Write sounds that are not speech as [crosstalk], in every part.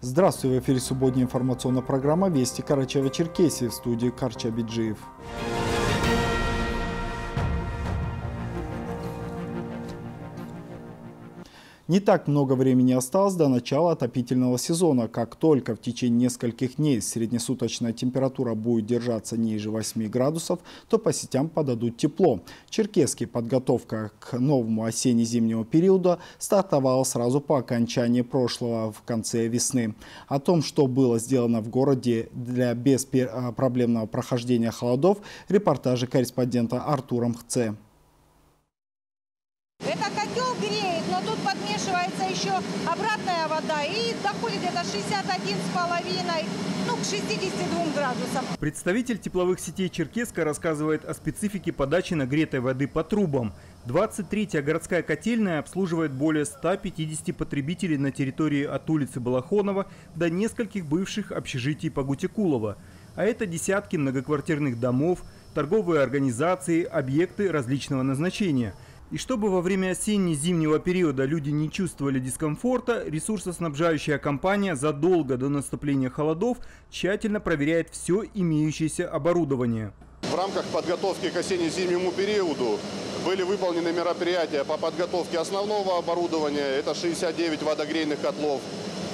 Здравствуйте, в эфире субботняя информационная программа «Вести Карачева-Черкесии» в студии Карча Биджиев. Не так много времени осталось до начала отопительного сезона. Как только в течение нескольких дней среднесуточная температура будет держаться ниже 8 градусов, то по сетям подадут тепло. Черкесский подготовка к новому осенне-зимнему периоду стартовала сразу по окончании прошлого в конце весны. О том, что было сделано в городе для беспроблемного прохождения холодов, репортажи корреспондента Артура Мхце. Это котел греет, но тут подмешивается еще обратная вода и доходит где-то 61,5, ну, к 62 градусам. Представитель тепловых сетей Черкеска рассказывает о специфике подачи нагретой воды по трубам. 23-я городская котельная обслуживает более 150 потребителей на территории от улицы Балахонова до нескольких бывших общежитий по Гутикулова. А это десятки многоквартирных домов, торговые организации, объекты различного назначения – и чтобы во время осенне-зимнего периода люди не чувствовали дискомфорта, ресурсоснабжающая компания задолго до наступления холодов тщательно проверяет все имеющееся оборудование. В рамках подготовки к осенне-зимнему периоду были выполнены мероприятия по подготовке основного оборудования, это 69 водогрейных котлов,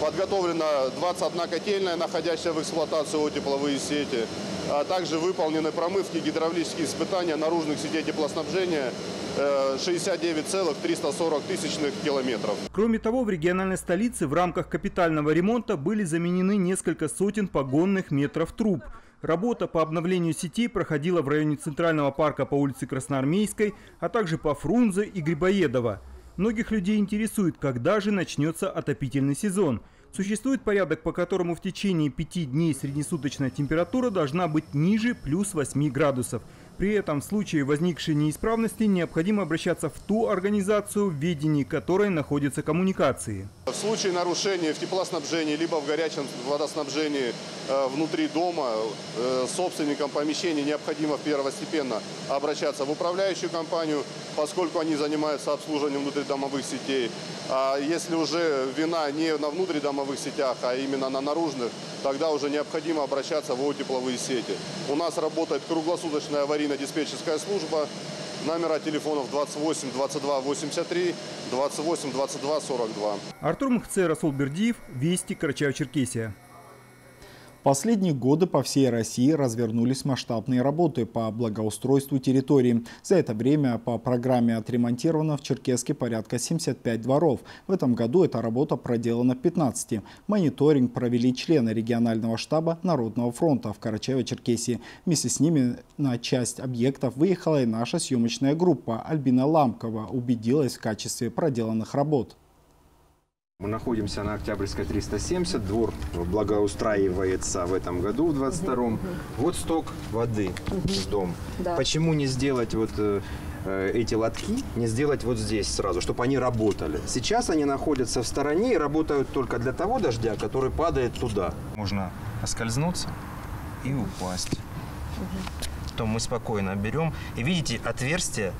подготовлена 21 котельная, находящая в эксплуатации о тепловые сети, а также выполнены промывки гидравлические испытания наружных сетей теплоснабжения 69,340 тысячных километров. Кроме того, в региональной столице в рамках капитального ремонта были заменены несколько сотен погонных метров труб. Работа по обновлению сетей проходила в районе Центрального парка по улице Красноармейской, а также по Фрунзе и Грибоедова. Многих людей интересует, когда же начнется отопительный сезон. Существует порядок, по которому в течение пяти дней среднесуточная температура должна быть ниже плюс 8 градусов – при этом в случае возникшей неисправности необходимо обращаться в ту организацию, в ведении которой находятся коммуникации. В случае нарушения в теплоснабжении либо в горячем водоснабжении э, внутри дома э, собственникам помещения необходимо первостепенно обращаться в управляющую компанию, поскольку они занимаются обслуживанием внутридомовых сетей. А если уже вина не на внутридомовых сетях, а именно на наружных, тогда уже необходимо обращаться в тепловые сети. У нас работает круглосуточная аварийно-диспетчерская служба. Номера телефонов 28 22 83 28 22 42. Артур Мхце, Расул Бердиев, Вести, Карачаево-Черкесия последние годы по всей России развернулись масштабные работы по благоустройству территории. За это время по программе отремонтировано в Черкеске порядка 75 дворов. В этом году эта работа проделана в 15. Мониторинг провели члены регионального штаба Народного фронта в Карачаево-Черкесии. Вместе с ними на часть объектов выехала и наша съемочная группа. Альбина Ламкова убедилась в качестве проделанных работ. Мы находимся на Октябрьской 370. Двор благоустраивается в этом году, в 22-м. Угу. Вот сток воды в дом. Да. Почему не сделать вот э, э, эти лотки, не сделать вот здесь сразу, чтобы они работали? Сейчас они находятся в стороне и работают только для того дождя, который падает туда. Можно оскользнуться и упасть. Угу. То мы спокойно берем. И видите, отверстия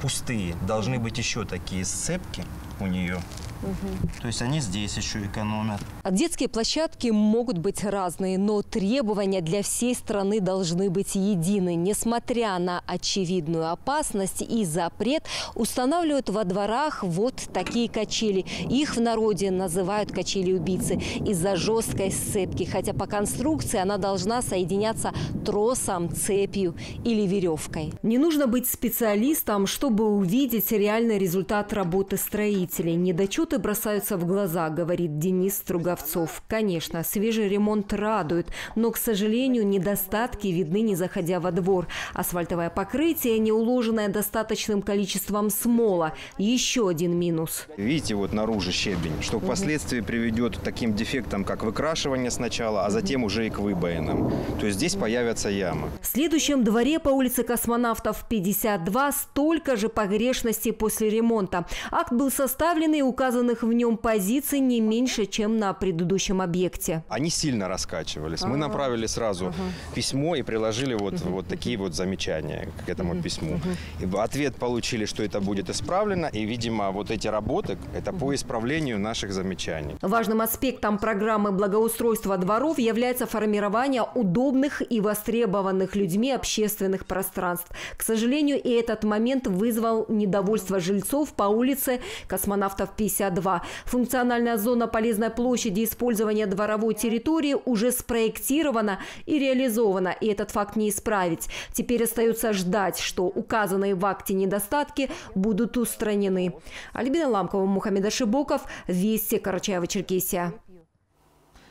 пустые. Должны быть еще такие сцепки у нее. Угу. То есть они здесь еще экономят. Детские площадки могут быть разные, но требования для всей страны должны быть едины. Несмотря на очевидную опасность и запрет, устанавливают во дворах вот такие качели. Их в народе называют качели-убийцы из-за жесткой сцепки, хотя по конструкции она должна соединяться тросом, цепью или веревкой. Не нужно быть специалистом, чтобы увидеть реальный результат работы строителей. Недочет Минуты бросаются в глаза, говорит Денис Струговцов. Конечно, свежий ремонт радует, но, к сожалению, недостатки видны, не заходя во двор. Асфальтовое покрытие, не уложенное достаточным количеством смола. Еще один минус. Видите, вот наружу щебень, что впоследствии приведет к таким дефектам, как выкрашивание сначала, а затем уже и к выбоинам. То есть здесь появятся ямы. В следующем дворе по улице Космонавтов 52 столько же погрешностей после ремонта. Акт был составлен и указан указанных в нем позиций не меньше, чем на предыдущем объекте. Они сильно раскачивались. Мы направили сразу письмо и приложили вот, вот такие вот замечания к этому письму. И в ответ получили, что это будет исправлено. И, видимо, вот эти работы – это по исправлению наших замечаний. Важным аспектом программы благоустройства дворов является формирование удобных и востребованных людьми общественных пространств. К сожалению, и этот момент вызвал недовольство жильцов по улице Космонавтов 52. Функциональная зона полезной площади использования дворовой территории уже спроектирована и реализована, и этот факт не исправить. Теперь остается ждать, что указанные в акте недостатки будут устранены. Альбина Ламкова, Мухаммед Ашибоков, Вести, Карачаева-Черкесия.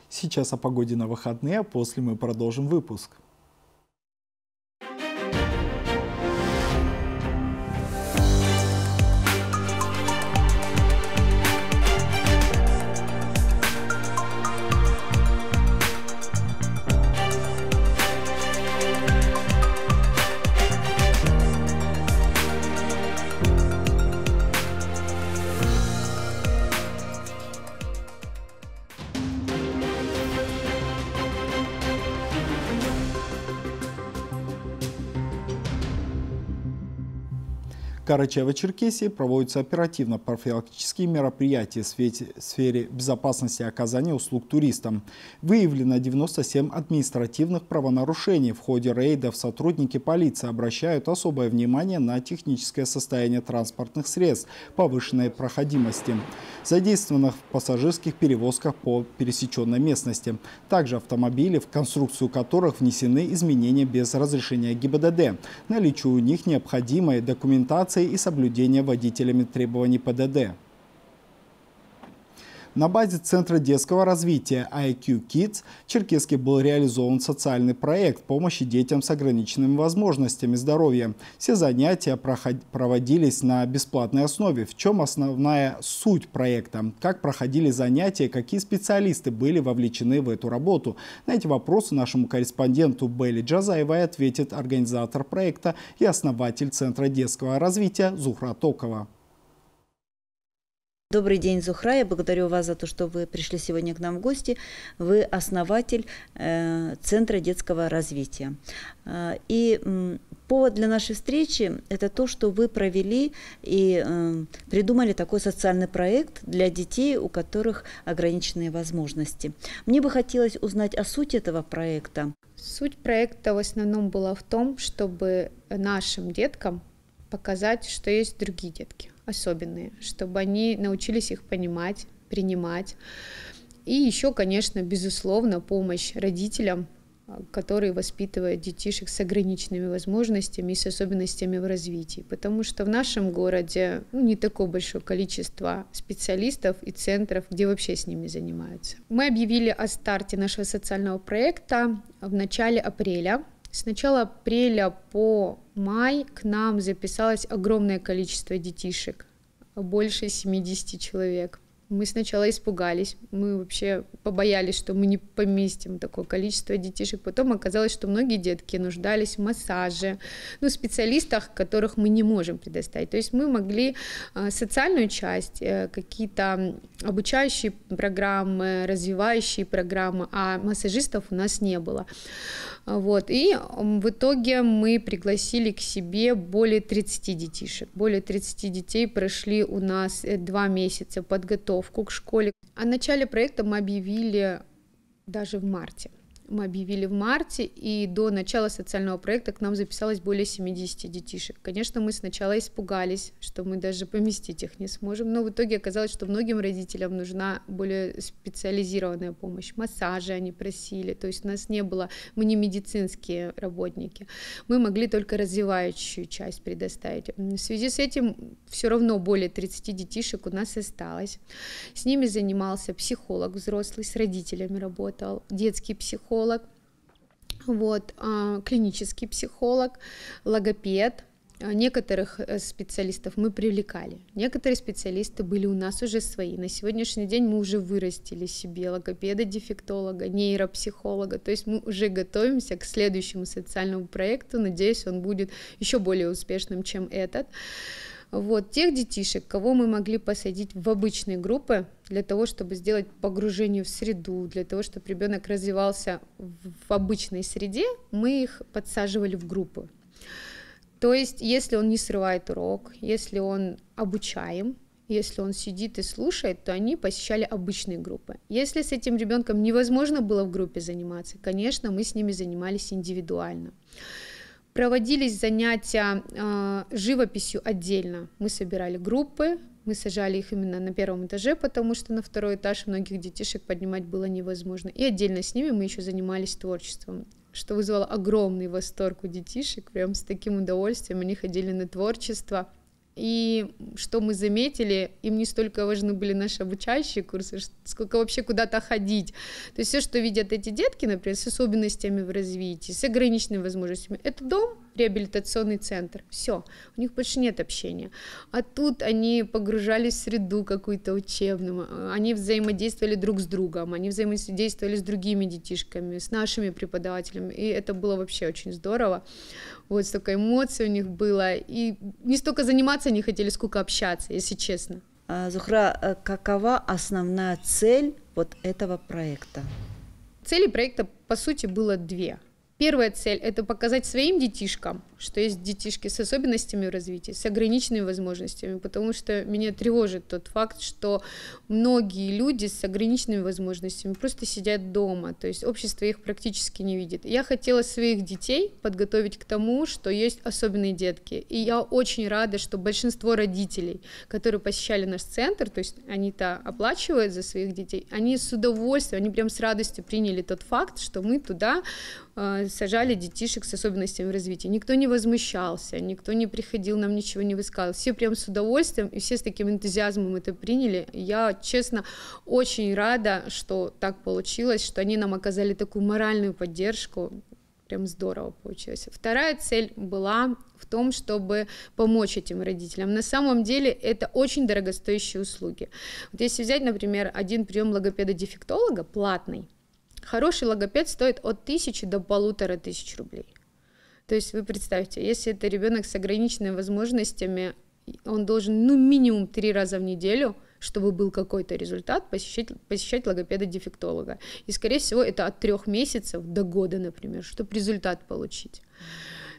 Сейчас о погоде на выходные, а после мы продолжим выпуск. Карачаево-Черкесии проводятся оперативно-профилактические мероприятия в сфере безопасности оказания услуг туристам. Выявлено 97 административных правонарушений. В ходе рейдов сотрудники полиции обращают особое внимание на техническое состояние транспортных средств, повышенной проходимости, задействованных в пассажирских перевозках по пересеченной местности. Также автомобили, в конструкцию которых внесены изменения без разрешения ГИБДД. Наличие у них необходимой документации и соблюдения водителями требований ПДД. На базе Центра детского развития IQ Kids в Черкеске был реализован социальный проект помощи детям с ограниченными возможностями здоровья. Все занятия проводились на бесплатной основе. В чем основная суть проекта? Как проходили занятия? Какие специалисты были вовлечены в эту работу? На эти вопросы нашему корреспонденту Белли Джазаевой ответит организатор проекта и основатель Центра детского развития Зухра Токова. Добрый день, Зухра. Я благодарю вас за то, что вы пришли сегодня к нам в гости. Вы основатель э, Центра детского развития. Э, и э, повод для нашей встречи – это то, что вы провели и э, придумали такой социальный проект для детей, у которых ограниченные возможности. Мне бы хотелось узнать о сути этого проекта. Суть проекта в основном была в том, чтобы нашим деткам показать, что есть другие детки особенные, чтобы они научились их понимать, принимать. И еще, конечно, безусловно, помощь родителям, а, которые воспитывают детишек с ограниченными возможностями и с особенностями в развитии. Потому что в нашем городе ну, не такое большое количество специалистов и центров, где вообще с ними занимаются. Мы объявили о старте нашего социального проекта в начале апреля с начала апреля по май к нам записалось огромное количество детишек, больше 70 человек. Мы сначала испугались, мы вообще побоялись, что мы не поместим такое количество детишек. Потом оказалось, что многие детки нуждались в массаже, ну, специалистах, которых мы не можем предоставить. То есть мы могли а, социальную часть, э, какие-то обучающие программы, развивающие программы, а массажистов у нас не было. Вот. И в итоге мы пригласили к себе более 30 детишек. Более 30 детей прошли у нас э, два месяца подготовку к школе. О начале проекта мы объявили даже в марте мы объявили в марте, и до начала социального проекта к нам записалось более 70 детишек. Конечно, мы сначала испугались, что мы даже поместить их не сможем, но в итоге оказалось, что многим родителям нужна более специализированная помощь. Массажи они просили, то есть у нас не было, мы не медицинские работники, мы могли только развивающую часть предоставить. В связи с этим все равно более 30 детишек у нас осталось. С ними занимался психолог взрослый, с родителями работал, детский психолог, психолог, вот, а, клинический психолог, логопед, а, Некоторых э, специалистов мы привлекали. Некоторые специалисты были у нас уже свои. На сегодняшний день мы уже вырастили себе логопеда, дефектолога, нейропсихолога. То есть мы уже готовимся к следующему социальному проекту. Надеюсь, он будет еще более успешным, чем этот. Вот, тех детишек, кого мы могли посадить в обычные группы, для того, чтобы сделать погружение в среду, для того, чтобы ребенок развивался в обычной среде, мы их подсаживали в группы. То есть, если он не срывает урок, если он обучаем, если он сидит и слушает, то они посещали обычные группы. Если с этим ребенком невозможно было в группе заниматься, конечно, мы с ними занимались индивидуально. Проводились занятия э, живописью отдельно. Мы собирали группы, мы сажали их именно на первом этаже, потому что на второй этаж многих детишек поднимать было невозможно. И отдельно с ними мы еще занимались творчеством что вызвало огромный восторг у детишек, прям с таким удовольствием они ходили на творчество, и что мы заметили, им не столько важны были наши обучающие курсы, сколько вообще куда-то ходить. То есть все, что видят эти детки, например, с особенностями в развитии, с ограниченными возможностями, это дом, реабилитационный центр. Все, у них больше нет общения. А тут они погружались в среду какую-то учебную, они взаимодействовали друг с другом, они взаимодействовали с другими детишками, с нашими преподавателями, и это было вообще очень здорово вот столько эмоций у них было, и не столько заниматься они хотели, сколько общаться, если честно. А, Зухра, э, какова основная цель вот этого проекта? Цели проекта, по сути, было две. Первая цель – это показать своим детишкам, что есть детишки с особенностями в развитии, с ограниченными возможностями, потому что меня тревожит тот факт, что многие люди с ограниченными возможностями просто сидят дома, то есть общество их практически не видит. Я хотела своих детей подготовить к тому, что есть особенные детки, и я очень рада, что большинство родителей, которые посещали наш центр, то есть они-то оплачивают за своих детей, они с удовольствием, они прям с радостью приняли тот факт, что мы туда э, сажали детишек с особенностями в развитии. Никто не возмущался, никто не приходил, нам ничего не высказывал. Все прям с удовольствием, и все с таким энтузиазмом это приняли. Я, честно, очень рада, что так получилось, что они нам оказали такую моральную поддержку. Прям здорово получилось. Вторая цель была в том, чтобы помочь этим родителям. На самом деле это очень дорогостоящие услуги. Вот если взять, например, один прием логопеда-дефектолога платный, хороший логопед стоит от тысячи до полутора тысяч рублей. То есть вы представьте, если это ребенок с ограниченными возможностями, он должен ну минимум три раза в неделю чтобы был какой-то результат, посещать, посещать логопеда-дефектолога. И, скорее всего, это от трех месяцев до года, например, чтобы результат получить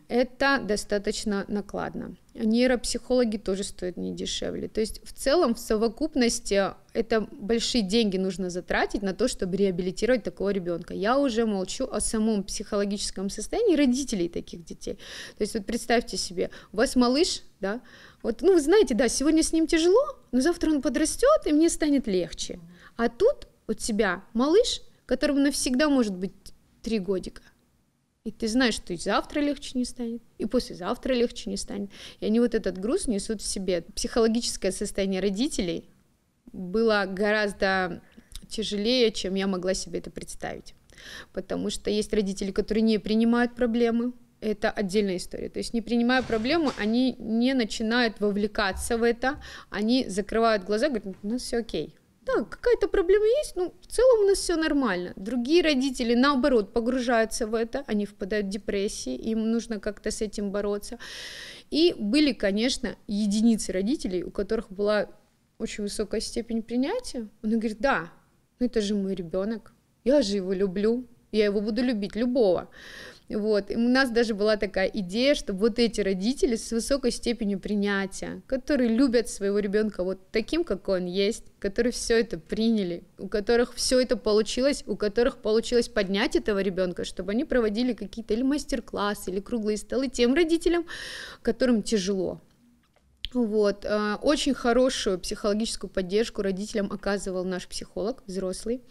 это достаточно накладно. Нейропсихологи тоже стоят не дешевле. То есть в целом, в совокупности, это большие деньги нужно затратить на то, чтобы реабилитировать такого ребенка. Я уже молчу о самом психологическом состоянии родителей таких детей. То есть вот представьте себе, у вас малыш, да, вот, ну, вы знаете, да, сегодня с ним тяжело, но завтра он подрастет, и мне станет легче. А тут у тебя малыш, которому навсегда может быть три годика – и ты знаешь, что и завтра легче не станет, и послезавтра легче не станет. И они вот этот груз несут в себе. Психологическое состояние родителей было гораздо тяжелее, чем я могла себе это представить. Потому что есть родители, которые не принимают проблемы, это отдельная история. То есть не принимая проблему, они не начинают вовлекаться в это, они закрывают глаза, говорят, ну все окей, да, какая-то проблема есть, ну, в целом у нас все нормально. Другие родители, наоборот, погружаются в это, они впадают в депрессии, им нужно как-то с этим бороться. И были, конечно, единицы родителей, у которых была очень высокая степень принятия. Он говорит, да, ну это же мой ребенок, я же его люблю, я его буду любить, любого. Вот. И у нас даже была такая идея, что вот эти родители с высокой степенью принятия, которые любят своего ребенка вот таким, какой он есть, которые все это приняли, у которых все это получилось, у которых получилось поднять этого ребенка, чтобы они проводили какие-то или мастер-классы, или круглые столы тем родителям, которым тяжело. Вот. Э, очень хорошую психологическую поддержку родителям оказывал наш психолог, взрослый.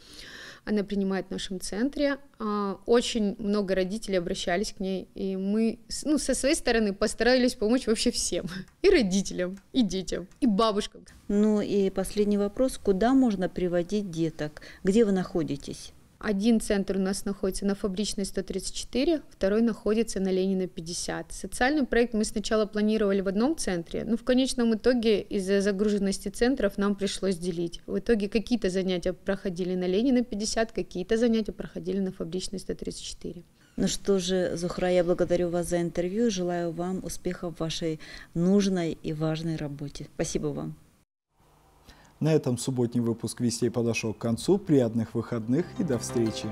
Она принимает в нашем центре. А, очень много родителей обращались к ней, и мы ну, со своей стороны постарались помочь вообще всем. [laughs] И родителям, и детям, и бабушкам. Ну и последний вопрос. Куда можно приводить деток? Где вы находитесь? Один центр у нас находится на Фабричной 134, второй находится на Ленина 50. Социальный проект мы сначала планировали в одном центре, но в конечном итоге из-за загруженности центров нам пришлось делить. В итоге какие-то занятия проходили на Ленина 50, какие-то занятия проходили на Фабричной 134. Ну что же, Зухра, я благодарю вас за интервью, желаю вам успехов в вашей нужной и важной работе. Спасибо вам. На этом субботний выпуск «Вестей» подошел к концу. Приятных выходных и до встречи!